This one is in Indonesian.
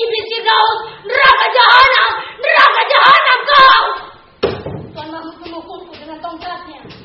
Iblis Firdaus, neraka jahanam, neraka jahanam kau. Tuhan Mahmud memukulku dengan tongkatnya.